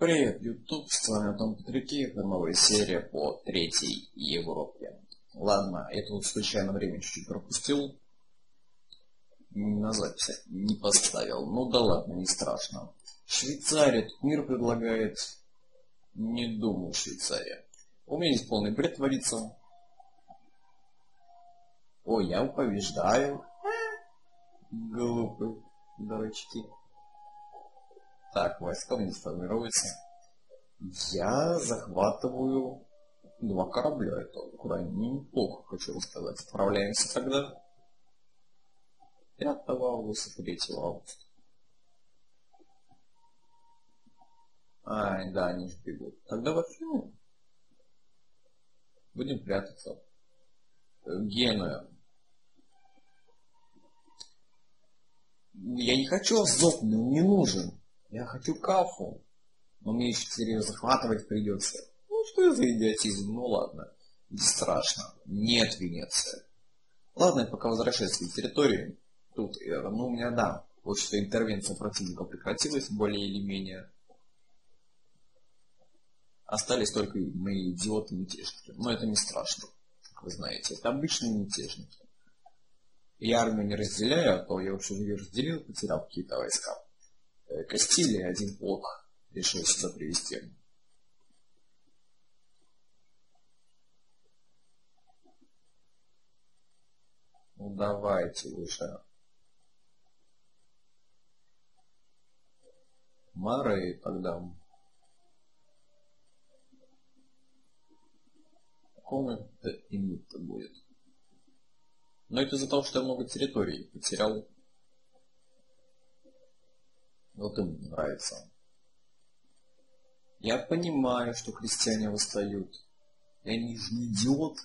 Привет, YouTube, с вами Антон Петрюки, это новая серия по третьей Европе. Ладно, я тут случайно время чуть-чуть пропустил. На записи не поставил. Ну да ладно, не страшно. Швейцария, тут мир предлагает. Не думаю, Швейцария. У меня здесь полный бред творится. Ой, я побеждаю. Глупые дурачки. Так, войска не сформируются. Я захватываю два корабля. Это куда неплохо, хочу рассказать. Отправляемся тогда 5 августа, 3 августа. Ай, да, они же бегут. Тогда вообще будем прятаться. Генуя. Я не хочу Азов, мне не нужен. Я хочу кафу. Но мне еще теперь захватывать придется. Ну что за идиотизм? Ну ладно. Не страшно. Нет Венеция. Ладно, я пока возвращаюсь к своей территории. Тут, ну у меня да, вот что интервенция противника прекратилась более или менее. Остались только мои идиоты-мятежники. Но это не страшно, как вы знаете. Это обычные мятежники. Я армию не разделяю, а то я вообще ее разделил, потерял какие-то войска. Э, Кастилия один полк решил сюда привести. Ну давайте уже. Мары тогда. Комната именно будет. Но это из-за того, что я много территорий потерял вот им нравится. Я понимаю, что крестьяне восстают. Я не, не идиот.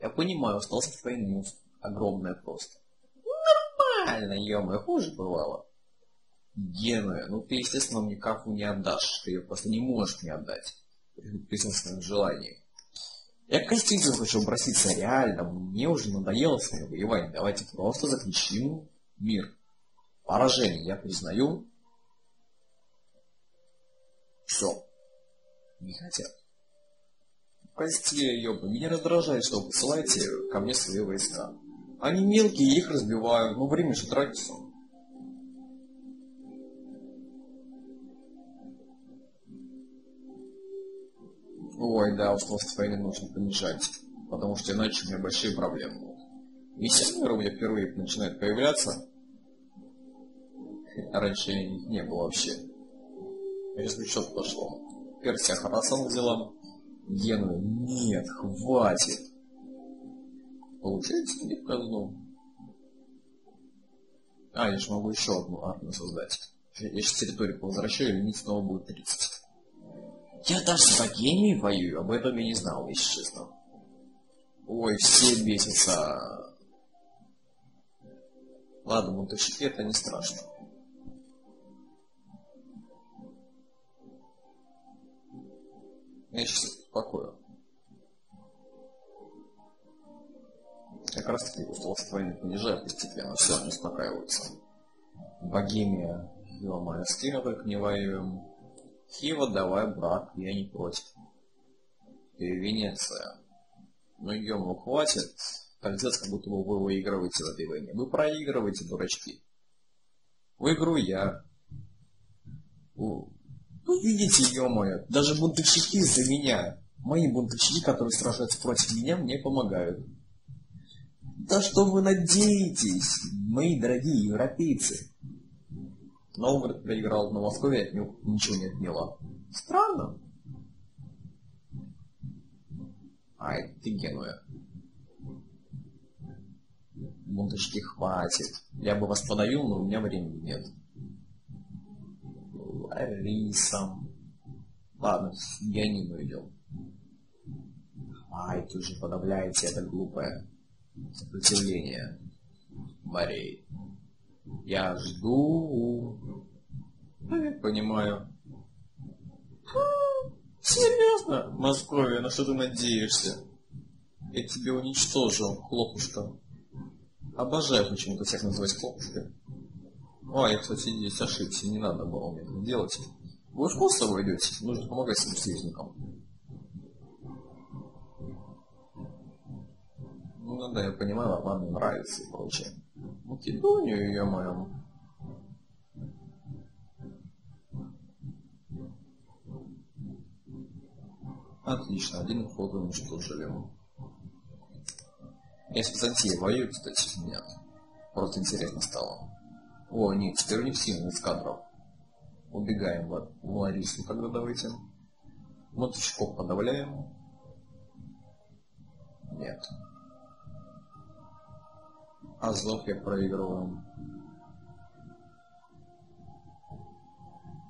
Я понимаю, остался в войну. Огромная просто. Нормально, ё хуже бывало. Генуя, ну ты, естественно, мне кафу не отдашь. Ты ее просто не можешь мне отдать. При собственном желании. Я к Константину хочу обратиться реально. Мне уже надоело с ней воевать. Давайте просто заключим мир. Поражение я признаю. Все. Не хотят. Прости, ёба, меня раздражает, что вы посылаете ко мне свои войска. Они мелкие, их разбиваю, но время же тратится. Ой, да, усталость войны нужно понижать, потому что иначе у меня большие проблемы будут. Миссионеры у меня впервые начинают появляться. Раньше не было вообще. Развлечет пошло. Персия Харасан взяла. Гену. Нет, хватит. Получается не в казну. А, я же могу еще одну армию создать. Я сейчас территорию повозвращаю, лимит снова будет 30. Я даже с Богемией воюю, об этом я не знал, если честно. Ой, все бесятся. Ладно, бунтовщики это не страшно. Я сейчас успокою. Как раз таки усталость войны понижаю постепенно, все, они успокаиваются. Богемия, ё-моё, с кем только не воюем. Хива, давай, брат, я не против. И Венеция. Ну, ё хватит. Делать, как будто бы вы выигрываете в этой войне. Вы проигрываете, дурачки. Выиграю я. Вы видите, ё-моё, даже бунтовщики за меня. Мои бунтовщики, которые сражаются против меня, мне помогают. Да что вы надеетесь, мои дорогие европейцы? Новгород проиграл, но Московия от него ничего не отняла. Странно. Ай, ты Генуя. Бунтовщики хватит. Я бы вас подавил, но у меня времени нет рисом. Ладно, я не идем. Ай, ты уже подавляете это глупое сопротивление морей. Я жду. Понимаю. Серьезно? Московия, на что ты надеешься? Я тебя уничтожил, хлопушка. Обожаю почему-то всех называть хлопушкой. Ой, я, кстати, здесь ошибся, не надо было мне это делать. Вы в Kosovo идете? Нужно помогать своим союзникам. Ну да, я понимаю, вам нравится и прочее. Македонию, я мою. Отлично, один флот уничтожили. Я с Византией воюю, кстати, нет. Просто интересно стало. О, нет, теперь у них сильный эскадров. Убегаем в Ларису тогда давайте. Моточков подавляем. Нет. Азов я проигрываю.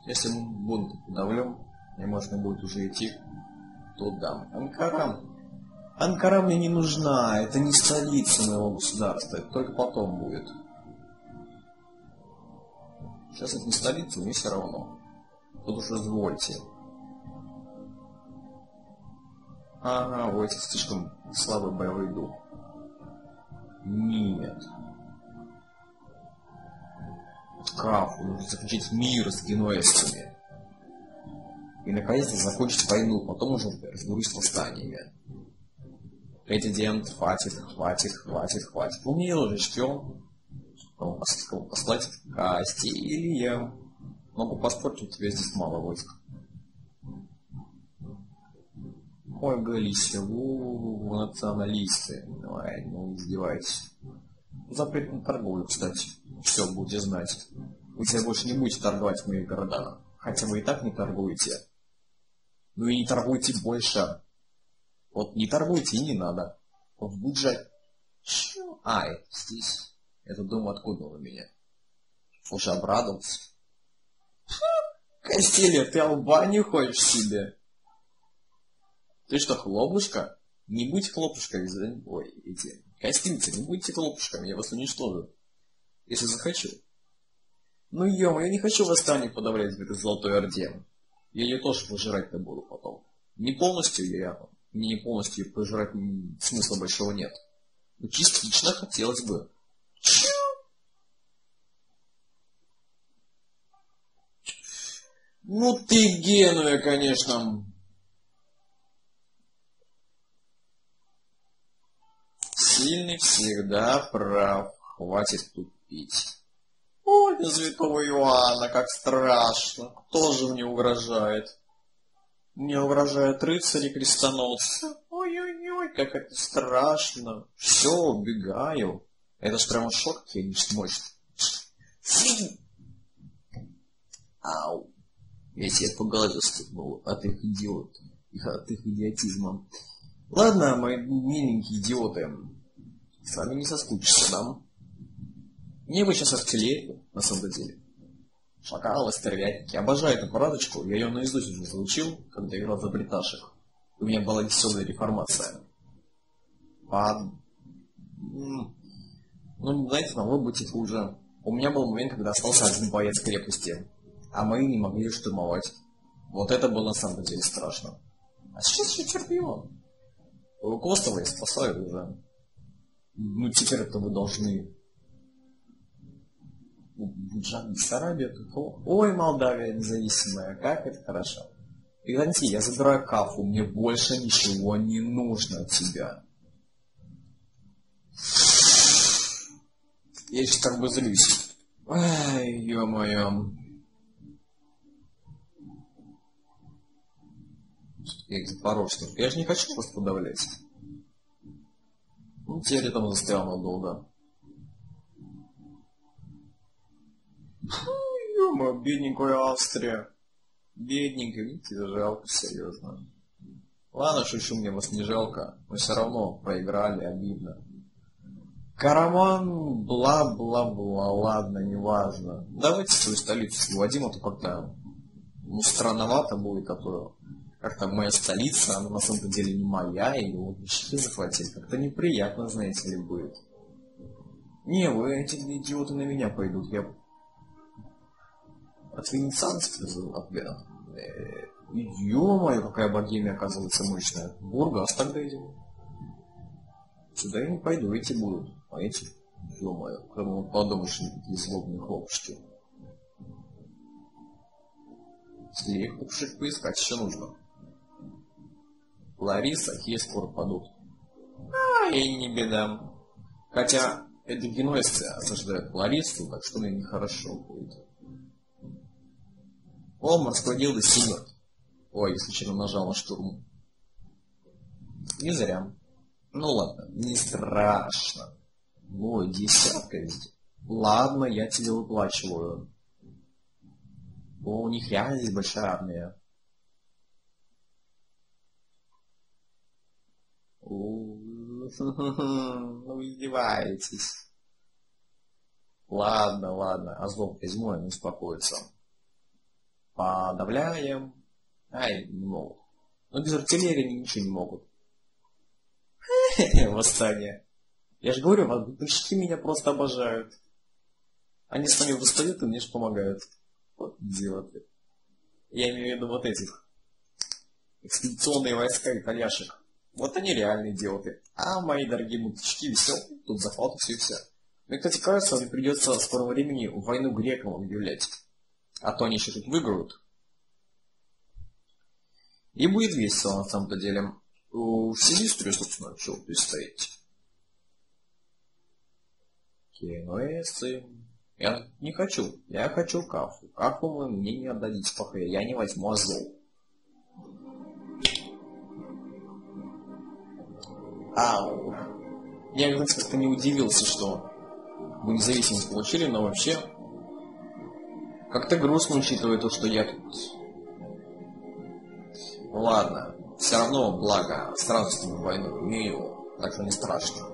Если мы бунт подавлем, мне можно будет уже идти туда. Анкара. Анкара мне не нужна. Это не столица моего государства. Это только потом будет. Сейчас это не столица, мне все равно. Тут уж извольте. Ага, у этих слишком слабый боевой дух. Нет. Крафу нужно заключить мир с генуэзцами. И наконец-то закончить войну, потом уже разберусь с восстаниями. Президент, хватит, хватит, хватит, хватит. Вы мне уже ждем послать Кастилия. Могу поспорить, у тебя здесь мало войск. Ой, Галисия, у националисты. Давай, ну издевайтесь. Запрет на торговлю, кстати. Все, будете знать. Вы себе больше не будете торговать в моих городах. Хотя вы и так не торгуете. Ну и не торгуйте больше. Вот не торгуйте и не надо. Вот будет А, это здесь. Это дом откуда он у меня? Уже обрадовался. Костелия, ты Албанию хочешь себе? Ты что, хлопушка? Не будь хлопушкой, ой, эти, костильцы, не будьте хлопушками, я вас уничтожу. Если захочу. Ну ё я не хочу восстание подавлять в этой Золотой Орде. Я ее тоже пожирать-то буду потом. Не полностью я, не полностью пожирать смысла большого нет. Но частично хотелось бы. Ну ты Генуя, конечно. Сильный всегда прав. Хватит тупить. Ой, святого Иоанна, как страшно. Кто же мне угрожает? Мне угрожают рыцари-крестоносцы. Ой-ой-ой, как это страшно. Все, убегаю. Это ж прямо шок какой-нибудь мощный. Фи! Ау. Я тебе по голове стукнул от их идиот, от их идиотизма. Ладно, мои миленькие идиоты, с вами не соскучишься, да? Мне бы сейчас артиллерию, на самом деле. Шакалы, стервятники. Обожаю эту парадочку. Я ее наизусть уже заучил, когда играл за бриташек. У меня была веселая реформация. По... Ну, знаете, могло быть и хуже. У меня был момент, когда остался один боец крепости а мы не могли штурмовать. Вот это было на самом деле страшно. А сейчас я терпимо. Костова я спасаю уже. Ну, теперь это вы должны... Буджак, Бессарабия, Ой, Молдавия независимая, как это хорошо. Византий, я забираю кафу, мне больше ничего не нужно от тебя. Я сейчас так бы злюсь. Ай, ё-моё. Я запорожцев. Я же не хочу вас подавлять. Ну, теперь там застрял надолго. Ё-моё, бедненькая Австрия. Бедненькая, видите, жалко, серьезно. Ладно, шучу, мне вас не жалко. Мы все равно проиграли, обидно. Караман, бла-бла-бла, ладно, неважно. Давайте свою столицу освободим, а то как-то ну, странновато будет, а то как-то моя столица, она на самом деле не моя, и вот мечты захватить. Как-то неприятно, знаете ли, будет. Не, вы эти идиоты на меня пойдут. Я от венецианцев от э, Ё-моё, какая богемия оказывается мощная. Бургас тогда идем. Сюда я не пойду, эти будут. А эти, ё-моё, кому подумаешь, такие злобные хлопушки. Слив, их поискать еще нужно. Лариса, ей скоро падут. А, и не беда. Хотя это Генуэзцы осаждают Ларису, так что мне нехорошо будет. О, морской дело сильно. Ой, я случайно нажал на штурм. Не зря. Ну ладно, не страшно. Ой, десятка везде. Ладно, я тебе выплачиваю. О, у них реально здесь большая армия. Ну, издеваетесь. Ладно, ладно, Азов возьму, они успокоятся. Подавляем. Ай, не могут. Но без артиллерии они ничего не могут. Восстание. Я же говорю, мужики меня просто обожают. Они с вами восстают и мне же помогают. Вот идиоты. Я имею в виду вот этих. Экспедиционные войска итальяшек. Вот они реальные идиоты. А мои дорогие муточки все, тут захват и все и все. Мне, кстати, кажется, мне придется в скором времени войну грекам объявлять. А то они еще тут выиграют. И будет весело, на самом-то деле. В Силистрию, собственно, что представить. Кинуэсы. Я не хочу. Я хочу кафу. Кафу вы мне не отдадите, пока я не возьму Азов. Ау. Я, как-то не удивился, что мы независимость получили, но вообще как-то грустно, учитывая то, что я тут... Ну ладно, все равно, благо, сразу с ними войну имею, так что не страшно.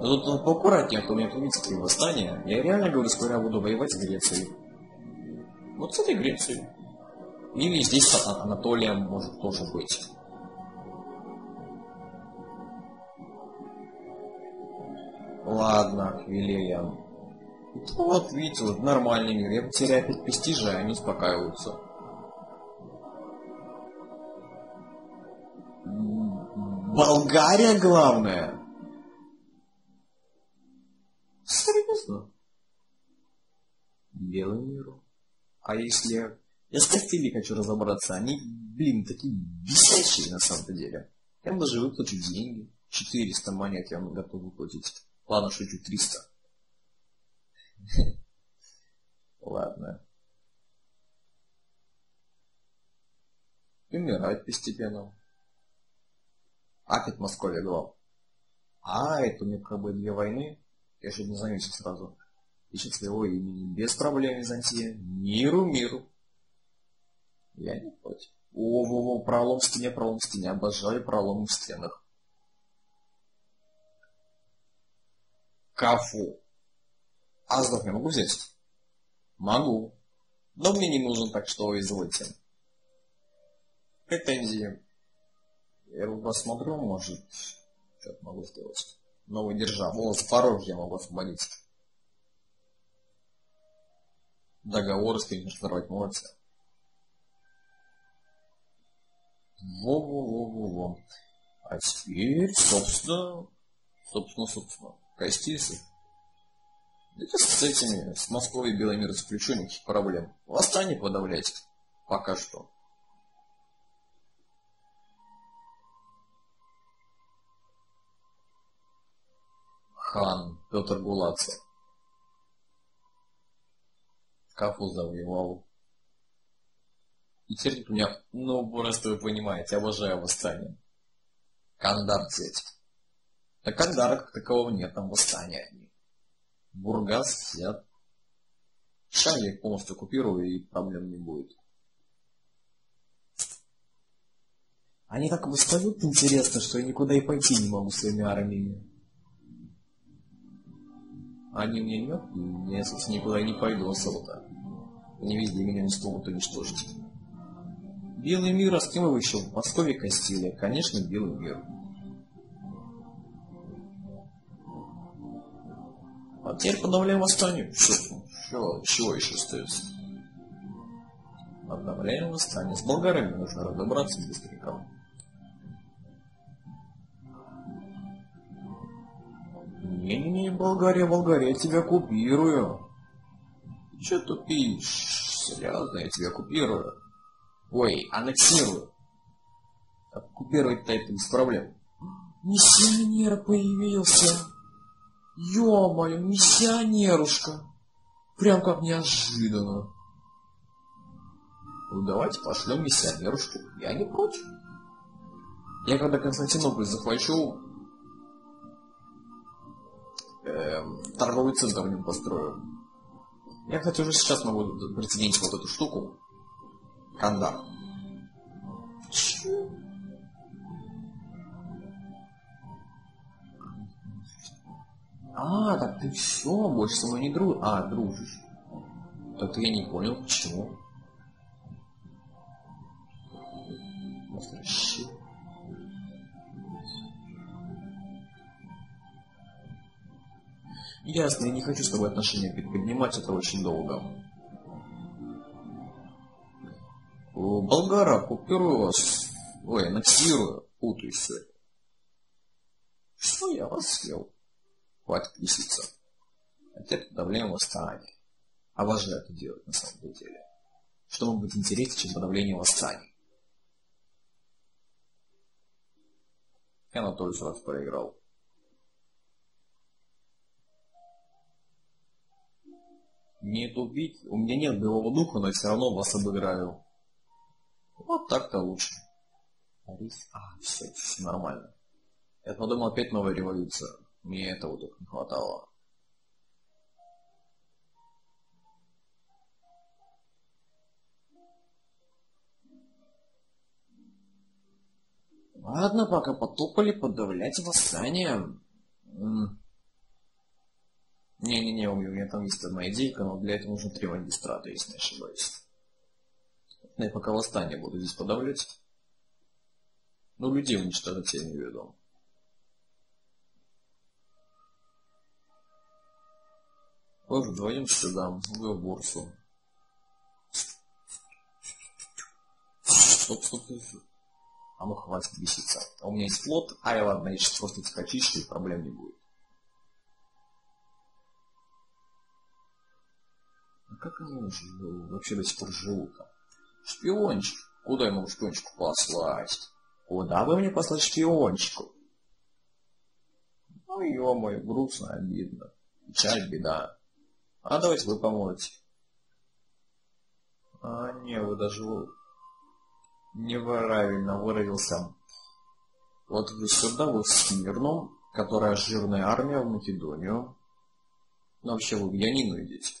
Но тут надо поаккуратнее, а то у меня тунецкие восстания. Я реально говорю, скоро я буду воевать с Грецией. Вот с этой Грецией. Или здесь с Анатолием может тоже быть. Ладно, Вилея. Вот, видите, вот нормальный мир. Я потеряю опять престижа, они успокаиваются. Болгария главное. Серьезно? Белый миру. А если... Я с Кастилией хочу разобраться. Они, блин, такие бесячие на самом деле. Я даже выплачу деньги. 400 монет я готов выплатить. Ладно, шучу, 300. Ладно. Умирать постепенно. Опять Московия глав. А, это у них как бы две войны. Я же не заметил сразу. Ищет своего имени. Без проблем, Византия. Миру, миру. Я не против. О, во, во, пролом в стене, пролом в стене. Обожаю проломы в стенах. Кафу. Аздов я могу взять? Могу. Но мне не нужен, так что извольте. Претензии. Я посмотрю, может, что-то могу сделать новый держав. Вот Запорожье могу освободить. Договоры с кем международной молодцы. Во-во-во-во-во. А теперь, собственно, собственно, собственно, Костисы. Это с этими, с Москвой и Белый мир заключу никаких проблем. Восстание подавлять. Пока что. хан Петр Гулацев. Кафу завоевал. И теперь у меня, ну, просто вы понимаете, обожаю восстание. Кандар взять. Да Кандара как такового нет, там восстания. Бургас взят. Шаг я полностью оккупирую и проблем не будет. Они так восстают интересно, что я никуда и пойти не могу своими армиями. Они мне нет, и я, собственно, никуда не пойду особо-то. Они везде меня не смогут уничтожить. Белый мир, а с кем его еще? В Москве Кастилия. Конечно, белый мир. А теперь подавляем восстание. Что, что, чего еще остается? Подавляем восстание. С болгарами нужно разобраться быстренько. Не-не-не, Болгария, Болгария, я тебя купирую. Че тупишь? Серьезно, я тебя купирую. Ой, аннексирую. Купировать-то это без проблем. Миссионер появился. Ё-моё, миссионерушка. Прям как неожиданно. Ну давайте пошлем миссионерушку. Я не против. Я когда Константинополь захвачу, эм, торговый центр в нем построю. Я, кстати, уже сейчас могу приценить вот эту штуку. Кандар. Чё? А, так ты все, больше со мной не дружишь. А, дружишь. Так я не понял, почему. Возвращи. Ясно, я не хочу с тобой отношения поднимать, это очень долго. Болгара, купирую вас. Ой, аннексирую. Путаюсь. Что я вас съел? Хватит виситься. Ответ давление восстания. А же это делать на самом деле. Что может быть интереснее, чем подавление восстаний? Я на Анатолий раз проиграл. Не тупить. У меня нет боевого духа, но я все равно вас обыграю. Вот так-то лучше. А, все, все нормально. Я подумал, опять новая революция. Мне этого только не хватало. Ладно, пока потопали подавлять восстание. Не-не-не, у меня там есть одна идейка, но для этого нужно три магистрата, если не ошибаюсь. Ну, я пока восстание буду здесь подавлять. Ну, людей уничтожать я не веду. Вы вдвоем сюда, вы в бурсу. Стоп, стоп, стоп. А ну хватит беситься. А у меня есть флот. Ай, ладно, я сейчас просто очищу, и проблем не будет. А как они вообще до сих пор живут? -то? Шпиончик. Куда я могу шпиончику послать? Куда вы мне послать шпиончику? Ну, ё-моё, грустно, обидно. Печаль, беда. А давайте вы поможете. А, не, вы даже неправильно выразился. Вот вы сюда, вы в Смирном, которая жирная армия в Македонию. Ну, вообще вы в Янину идете.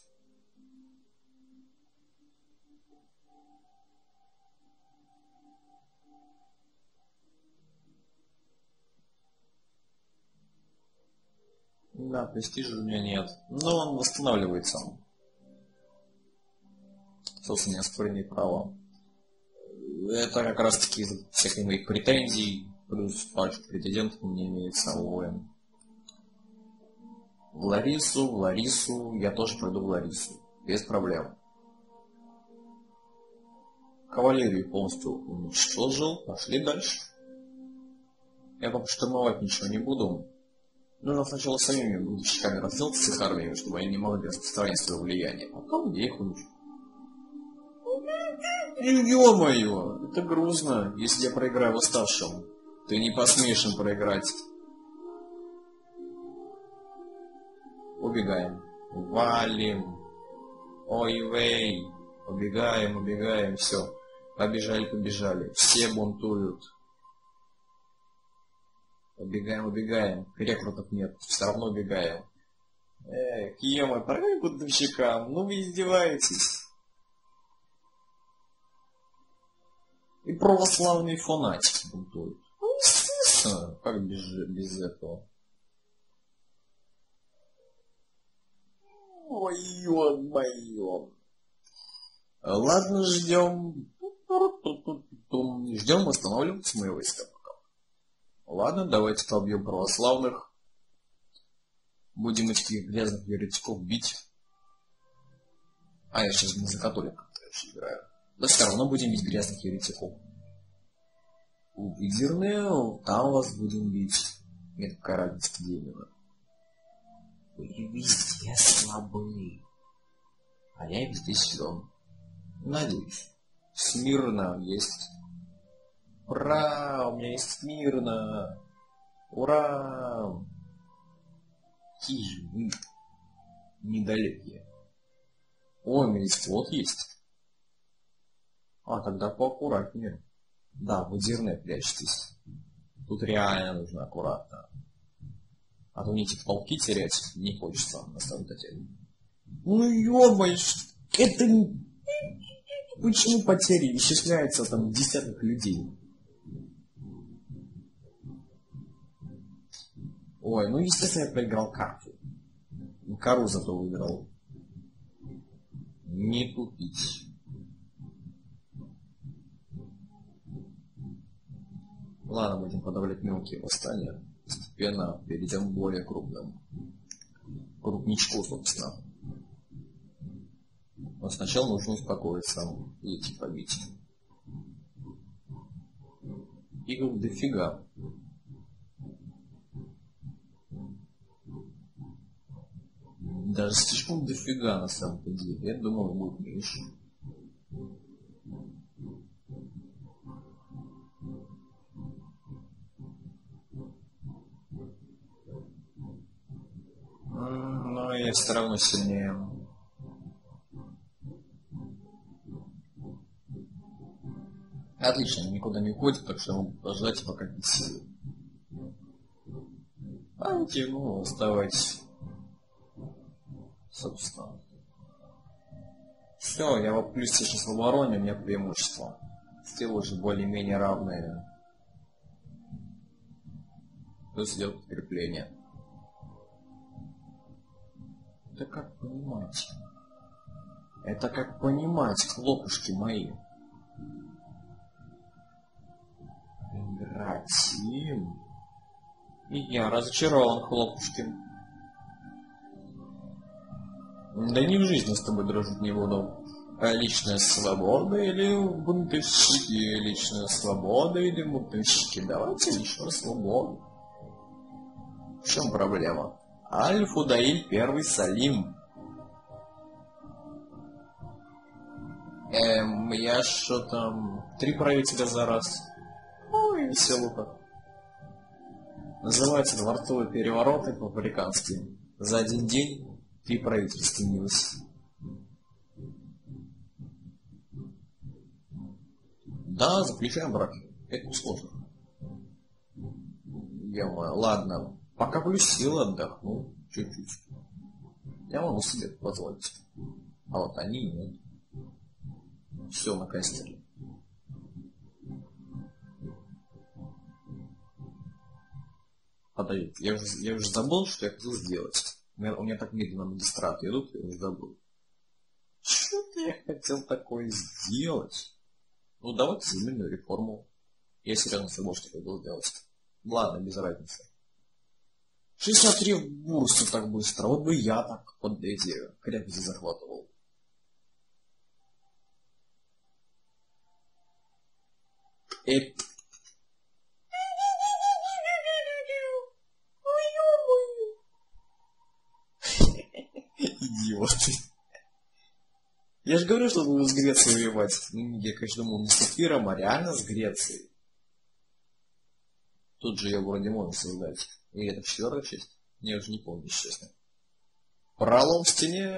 Да, престижа у меня нет. Но он восстанавливается. Собственно, неоспоримые права. Это как раз таки из всяких моих претензий, плюс парочку претендентов мне имеется воин. В Ларису, в Ларису, я тоже пойду в Ларису. Без проблем. Кавалерию полностью уничтожил. Пошли дальше. Я пока штурмовать ничего не буду. Нужно сначала самими будущими разделаться с их армиями, чтобы они не могли распространять свое влияние. А потом я их уничтожу. Ё-моё, это грустно, если я проиграю восставшим. Ты не посмеешь им проиграть. Убегаем. Валим. Ой-вей. Убегаем, убегаем, все. Побежали, побежали. Все бунтуют. Убегаем, убегаем. Рекрутов нет. Все равно убегаем. Эх, ё порой бунтовщикам. Ну вы издеваетесь. И православные фанатики бунтуют. Ну, естественно, как без, без этого. Ой, ё-моё. Ладно, ждем. Ждем восстанавливаться моего войска. Ладно, давайте побьем православных. Будем этих грязных еретиков бить. А, я сейчас не за католиков играю. Но все равно будем бить грязных еретиков. Лидерные, там вас будем бить. Нет, какая разница, где именно. Вы везде слабы. А я везде силен. Надеюсь. Смирно есть. Ура! У меня есть смирно! Ура! Какие вы недалекие. Ой, у меня есть вот есть. А, тогда поаккуратнее. Да, в дерне прячьтесь. Тут реально нужно аккуратно. А то мне эти полки терять не хочется на самом деле. Ну ё это Почему потери исчисляются там десятках людей? Ой, ну естественно я проиграл карту. Кару зато выиграл. Не тупить. Ладно, будем подавлять мелкие восстания. Постепенно перейдем к более крупным. Крупничку, собственно. Но сначала нужно успокоиться и идти побить. Игр дофига. Даже слишком дофига на самом деле. Я думал, будет меньше. Но я все равно сильнее. Отлично, никуда не уходит, так что пождать пока без силы. А ну, оставайтесь. Собственно. Все, я в плюс сейчас в обороне, у меня преимущество. Силы уже более-менее равные. Плюс идет подкрепление. Это как понимать? Это как понимать, хлопушки мои. Братим. И я разочарован, Хлопушкин. Да не в жизни с тобой дружить не буду. А личная свобода или бунтовщики? Личная свобода или бунтовщики? Давайте личную свободу. В чем проблема? Аль-Фудаиль первый Салим. Эм, я что там... Три правителя за раз. Ну и веселуха. Называется дворцовые перевороты по-африкански. За один день три правительства сменилось. Да, заключаем брак. Это сложно. Я, ладно, пока плюс силы отдохну чуть-чуть. Я могу себе позволить. А вот они нет. Все на костере. подают. Я уже, я уже забыл, что я хотел сделать. У меня, так медленно магистраты идут, я уже забыл. Что-то я хотел такое сделать. Ну, давайте земельную реформу. Я серьезно забыл, что хотел сделать. Ладно, без разницы. 63 в бурсу так быстро. Вот бы я так под эти крепости захватывал. Эп идиоты. Я же говорю, что буду с Грецией воевать. Ну, я, конечно, думал не с Эфиром, а реально с Грецией. Тут же я вроде можно создать. И это четвертая часть? Я уже не помню, честно. Пролом в стене!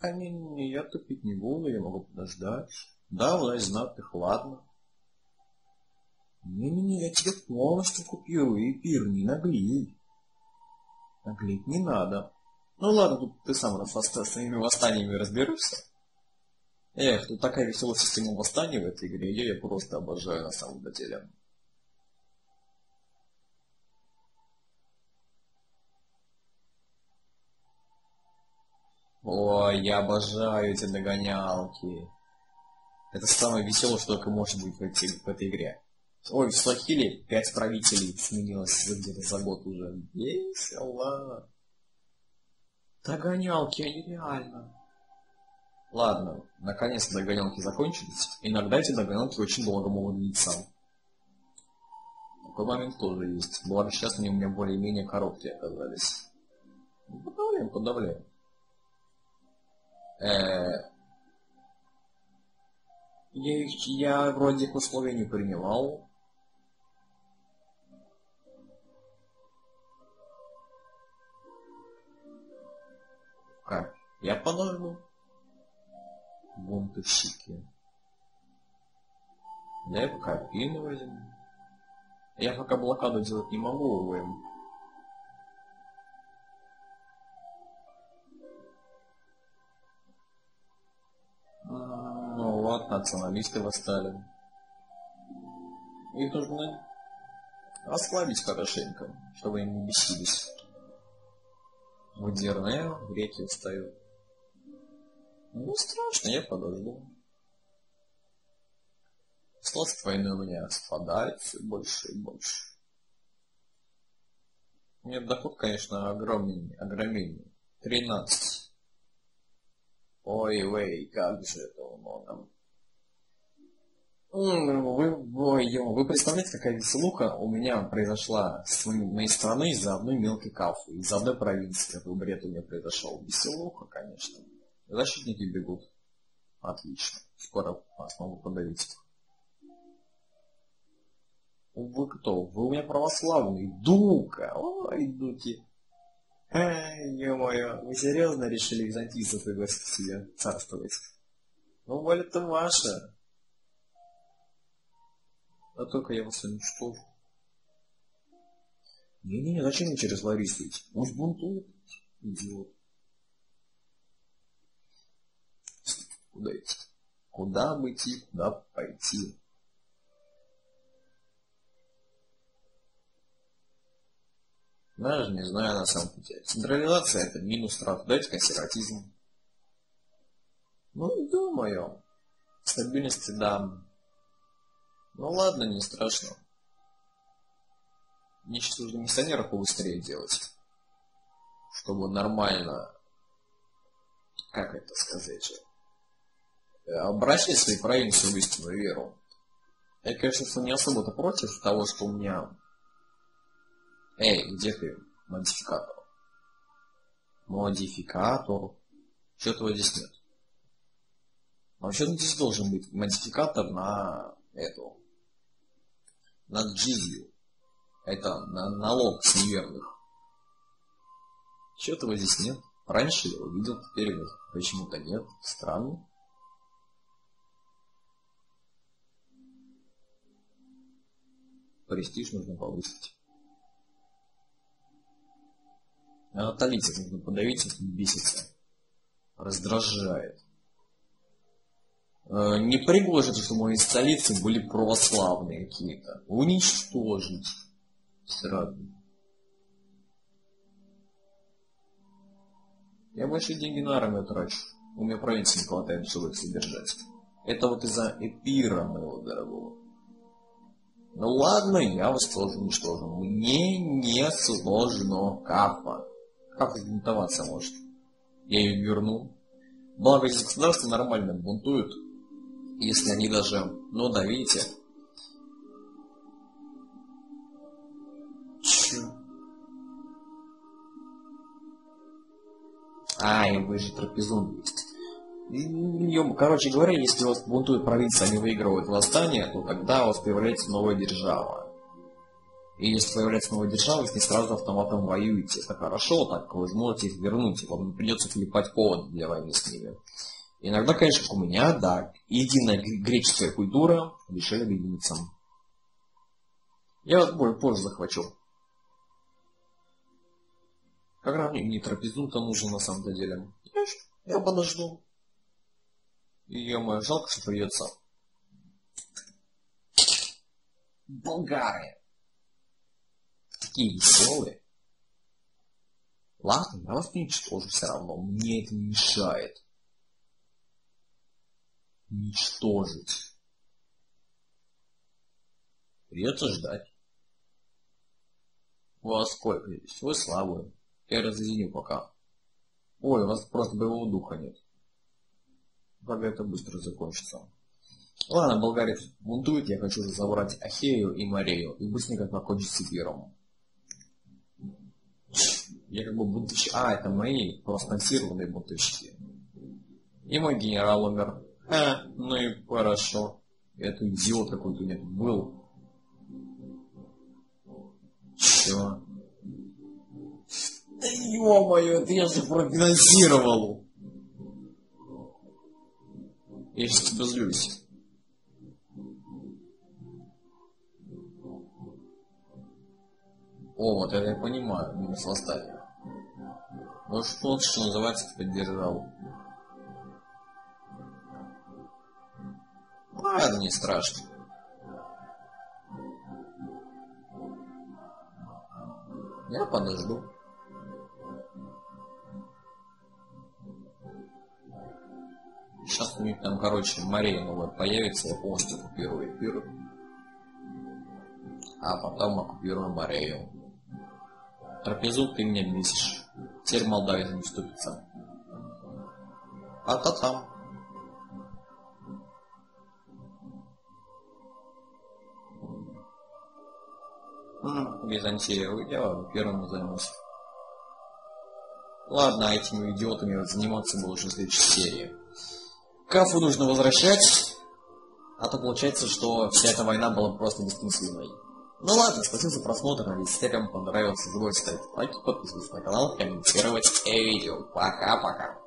А не, не, я тупить не буду, я могу подождать. Да, власть знатных, ладно. Не-не-не, я тебе полностью купирую, и пир, не наглей. Наглеть не надо. Ну ладно, тут ты сам со своими восстаниями разберешься. Эх, тут такая веселая система восстаний в этой игре, я ее просто обожаю на самом деле. Ой, я обожаю эти догонялки. Это самое веселое, что только может быть в, этой, в этой игре. Ой, в Слахиле пять правителей сменилось где-то за год уже. Весело. Догонялки, реально. Ладно, наконец-то догонялки закончились. Иногда эти догонялки очень долго могут длиться. Такой момент тоже есть. Благо сейчас они у меня более-менее короткие оказались. Ну, подавляем, подавляем. Э, я, я вроде их условия не принимал. Как? Я подожду. Бунтовщики. Я пока пин возьму. Я пока блокаду делать не могу, вот, националисты восстали. Их нужно ослабить хорошенько, чтобы они не бесились. В Дерне греки встают. Ну, страшно, я подожду. Слост войны у меня спадает все больше и больше. Нет, доход, конечно, огромный, огромный. 13. Ой, вей, как же это много. Вы, вы, вы представляете, какая веселуха у меня произошла с моей стороны из-за одной мелкой кафы, из-за одной провинции, какой бред у меня произошел. Веселуха, конечно. Защитники бегут. Отлично. Скоро вас могу подавить. Вы кто? Вы у меня православный. Дука! Ой, дуки. Эй, ё-моё, вы серьезно решили византийцев пригласить к себе царствовать? Ну, воля-то ваша. А только я вас уничтожу. Не-не-не, зачем мне через Ларису идти? Пусть бунтует. Идиот. Куда идти? Куда идти, куда пойти? Даже не знаю на самом деле. Централизация это минус трат. Дайте консерватизм. Ну, думаю. Стабильности да. Ну ладно, не страшно. Мне сейчас нужно миссионеров побыстрее делать. Чтобы нормально, как это сказать же, обращать свои провинции в истинную веру. Я, конечно, не особо-то против того, что у меня Эй, где ты? Модификатор. Модификатор. Что-то здесь нет. Вообще здесь должен быть модификатор на эту. На джизью. Это на налог с неверных. Чего-то здесь нет. Раньше я увидел, теперь почему-то нет. Странно. Престиж нужно повысить. Анатолитик нужно подавить, если бесится. Раздражает. Э, не пригожит, что мои столицы были православные какие-то. Уничтожить. Сразу. Я большие деньги на армию трачу. У меня провинции не хватает, чтобы их содержать. Это вот из-за эпира моего дорогого. Ну ладно, я вас тоже уничтожу. Мне не сложно, капа. Как взбунтоваться может? Я ее верну. Благо здесь государство нормально бунтуют. Если они даже... Ну да, видите? Чё? Ай, вы же трапезун есть. Короче говоря, если у вас бунтует провинция, они выигрывают восстание, то тогда у вас появляется новая держава. И если появляется новая держава, вы с ней сразу автоматом воюете. Это хорошо, так вы сможете их вернуть, и вам придется клепать повод для войны с ними. Иногда, конечно, у меня, да, единая греческая культура решили объединиться. Я вас более позже захвачу. Как раз мне не трапезун-то нужен на самом деле. Я подожду. И ё жалко, что придется. Болгария такие веселые. Ладно, я вас уничтожу все равно. Мне это не мешает. Уничтожить. Придется ждать. У вас сколько здесь? Вы слабые. Я разъединю пока. Ой, у вас просто боевого духа нет. Как это быстро закончится. Ладно, болгарец бунтует, я хочу забрать Ахею и Марию, и быстренько покончить с первым. Я как бы бунтовщик. А, это мои проспонсированные бунтовщики. И мой генерал умер. А, ну и хорошо. Это идиот какой-то тут был. Чё? Да ё-моё, это я же профинансировал. Я сейчас тебя злюсь. О, вот это я понимаю, минус составе. Вот что, что называется, поддержал. Ладно, не страшно. Я подожду. Сейчас у них там, короче, Мария новая появится, я полностью оккупирую Эпир. А потом оккупирую Морею. Трапезу ты меня бесишь. Теперь Молдавия не вступится. А Византия я первым займусь. Ладно, этими идиотами заниматься было уже в следующей серии. Кафу нужно возвращать, а то получается, что вся эта война была просто бессмысленной. Ну ладно, спасибо за просмотр, надеюсь, если вам понравилось, не ставить лайки, подписываться на канал, комментировать видео. Пока-пока.